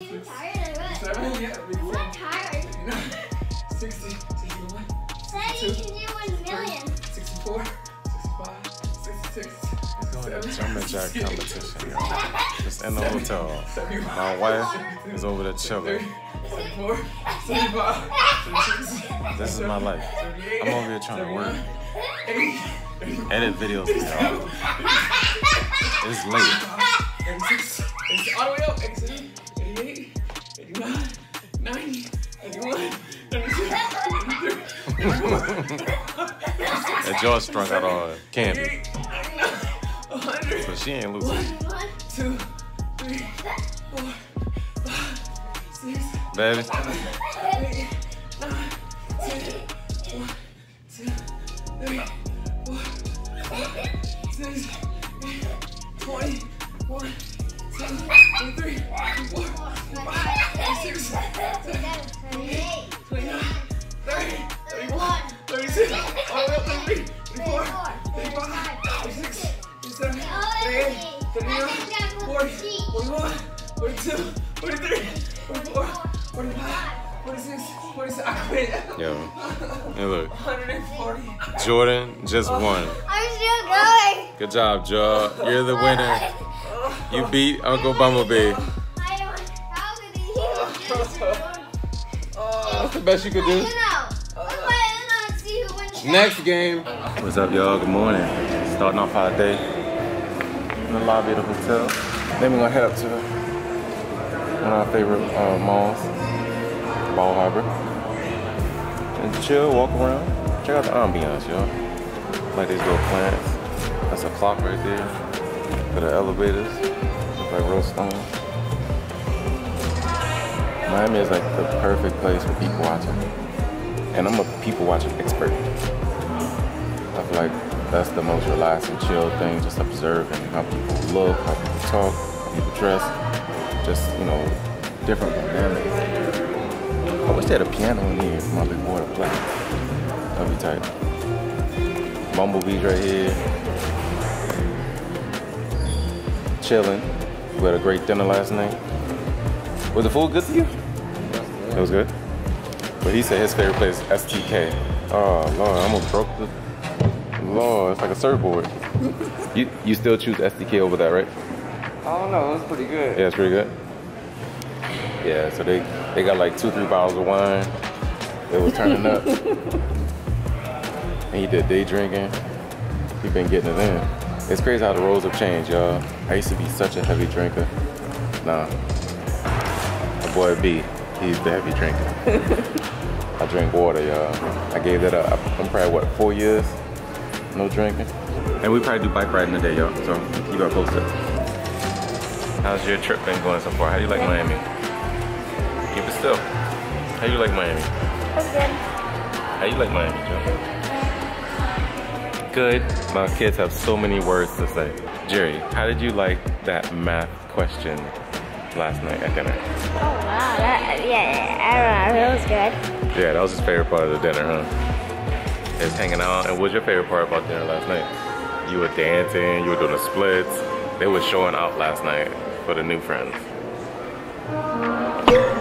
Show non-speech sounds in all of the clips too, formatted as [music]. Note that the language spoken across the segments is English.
You're tired or? Seven, yeah, big I'm one. not tired. [laughs] 60, 61, Say you can do one million. 64, 65, 66, Going to 67, jack competition, y'all. [laughs] Just in the hotel. My wife is over there chilling. 74, 75, 76, [laughs] This is my life. I'm over here trying to work, 80, edit videos y'all. It's late. 86, 86, all the way up, 87, 88, 89, 90, 91, 92, That jaw strung out on candy, 100. but she ain't losing. Baby, yo, hey look, 140. Jordan just won. I'm still going. Good job, Jaw. You're the winner. You beat Uncle Bumblebee. I don't. How could he do? That's the best you could do. Uno. Let's play Uno and see who wins. Next game. What's up, y'all? Good morning. Starting off our day in the lobby of the hotel. Then we're gonna head up to one of our favorite uh, malls, Bal Harbour, and chill, walk around, check out the ambiance, y'all. Like these little plants. That's a clock right there. For the elevators, look like real stone. Miami is like the perfect place for people watching and I'm a people watching expert. I feel like that's the most relaxing, chill thing, just observing how people look, how people talk, how people dress, just, you know, different dynamics. I wish they had a piano in here for my big boy to play. That'd be tight. Bumblebee's right here. Chilling. We had a great dinner last night. Was the food good to you? It was good? But he said his favorite place is STK. Oh Lord, I almost broke the. Lord, it's like a surfboard. you you still choose STK over that, right? I don't know. It was pretty good. Yeah, it's pretty good. Yeah, so they they got like two three bottles of wine. It was turning up. and he did day drinking. He been getting it in. It's crazy how the roles have changed, y'all. I used to be such a heavy drinker. Nah, my boy B, he's the heavy drinker. [laughs] I drink water, y'all. I gave that up. I'm probably what four years, no drinking. And we probably do bike riding today, y'all. So keep up posted. How's your trip been going so far? How do you like Miami? Still. How you like Miami? I'm good. How you like Miami, Joe? Good. My kids have so many words to say. Jerry, how did you like that math question last night at dinner? Oh wow. That, yeah, I don't know. It was good. Yeah, that was his favorite part of the dinner, huh? Just hanging out. And what was your favorite part about dinner last night? You were dancing, you were doing the splits. They were showing out last night for the new friends. Mm.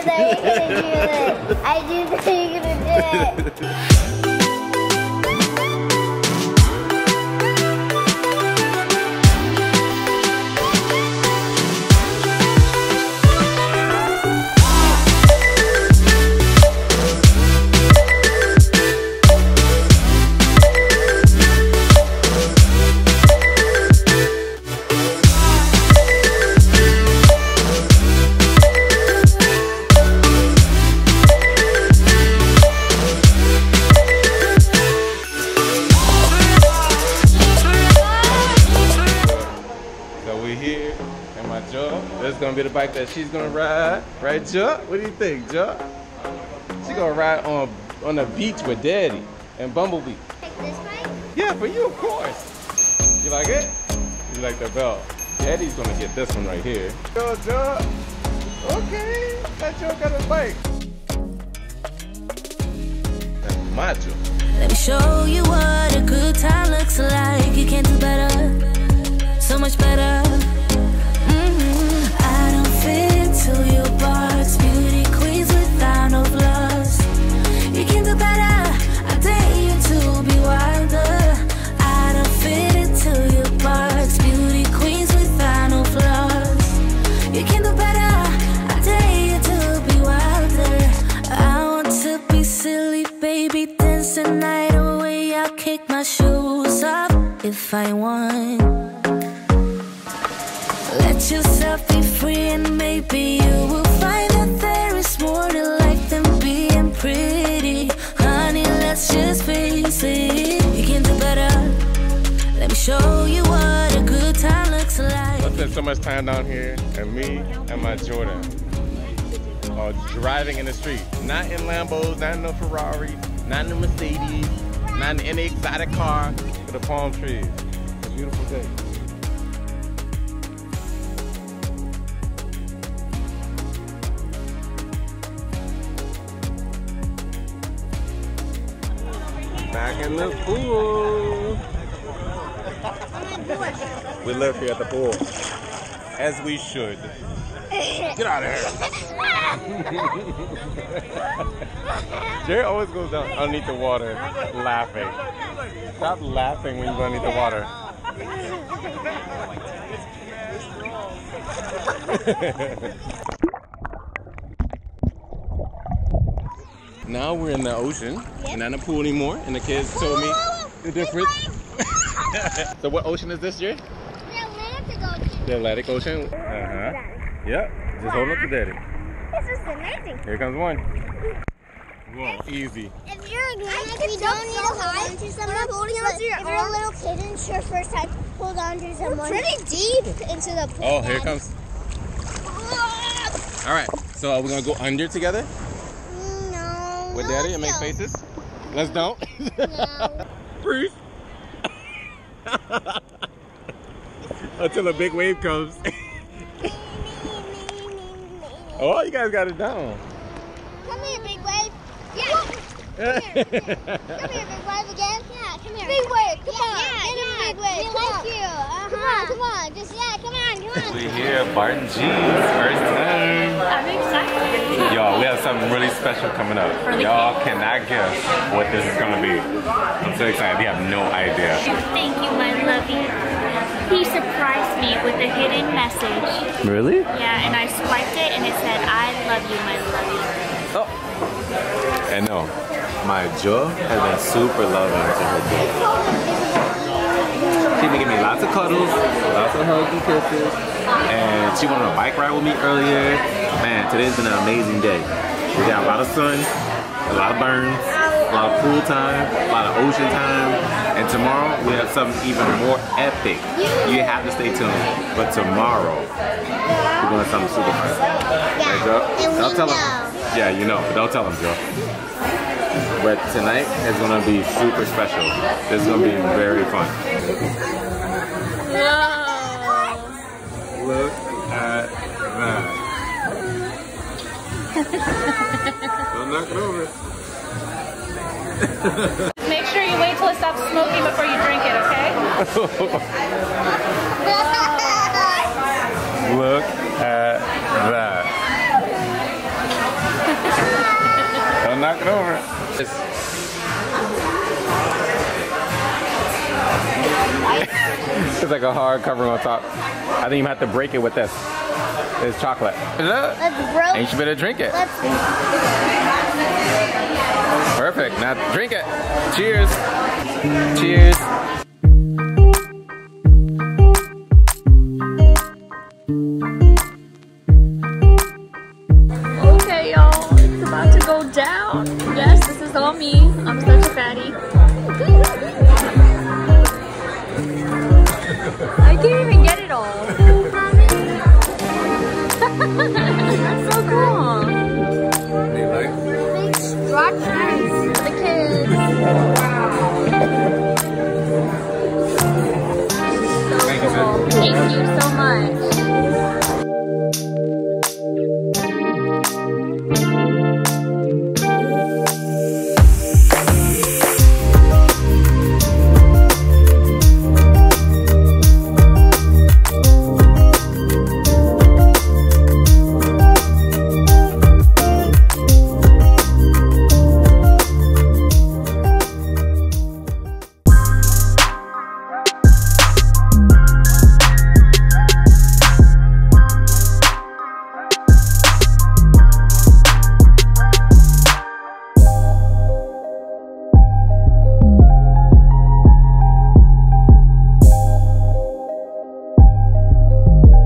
I that you were gonna do it. I knew you were gonna do it. [laughs] the bike that she's gonna ride, right, Joe? What do you think, Joe? She gonna ride on on the beach with Daddy and Bumblebee. Take this bike. Yeah, for you, of course. You like it? You like the belt? Daddy's gonna get this one right here. Joe, Joe. Okay, that Joe got a bike. That's macho. Let me show you what a good time looks like. You find one. Let yourself be free, and maybe you will find that there is more to life than being pretty. Honey, let's just face it. You can do better. Let me show you what a good time looks like. I spent so much time down here, and me and my Jordan are driving in the street. Not in Lambos, not in a Ferrari, not in a Mercedes, not in any exotic car, but the palm trees. It's a beautiful day. Back in the pool. We live here at the pool. As we should. Get out of here. [laughs] Jerry always goes down underneath the water laughing. Stop laughing when you go underneath the water. [laughs] now we're in the ocean. We're not in the pool anymore. And the kids told me the difference. [laughs] so what ocean is this, Jerry? The Atlantic Ocean. Uh huh. Yep. Just hold up to daddy. This is amazing. Here comes one. Whoa, easy. If you're a kid, you don't need to hold on to someone. But if you're a little kid and it's your first time, hold on to someone. pretty deep into the pool. Oh, here comes. All right. So are we gonna go under together No. with no, daddy and make no. faces? Let's don't. No. [laughs] Bruce. [laughs] Until a big wave comes. [laughs] oh, you guys got it down. Come here, big wave. Yeah. Come here, big wave again. Yeah, come here. Big wave, come on. Yeah, Get him, big wave. We like you. Uh-huh. Come on, come on. Just yeah, come on, come on. We're here Barton G's, first time. I'm excited. Y'all, we have something really special coming up. Y'all cannot guess what this is gonna be. I'm so excited. We have no idea. Thank you, my lovey. He surprised me with a hidden message. Really? Yeah, and I swiped it and it said, I love you, my lovey. Oh. And no, my jaw has been super loving to her date. She been giving me lots of cuddles, lots of hugs and kisses, and she went on a bike ride with me earlier. Man, today's been an amazing day. We got a lot of sun, a lot of burns, a lot of pool time, a lot of ocean time, and tomorrow we have something even more epic. You have to stay tuned. But tomorrow, we're doing something super fun. Right, and Don't tell know. them. Yeah, you know, but don't tell them, Joe. But tonight is gonna be super special. This is gonna be very fun. Look at that. [laughs] don't knock it over. Make sure you wait till it stops smoking before you drink it, okay? [laughs] Look at that. don't knock it over. It's- It's like a hard cover on top. I think you have to break it with this. It's chocolate. Look. Let's bro. And you better drink it. Let's Perfect. Now drink it. Cheers. Cheers.